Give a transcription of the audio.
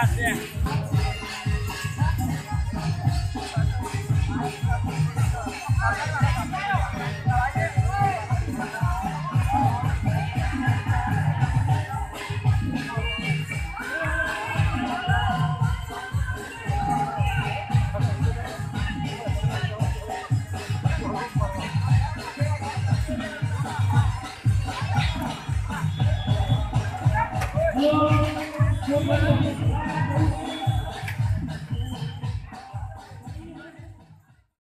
Gracias. Halo, Thank you.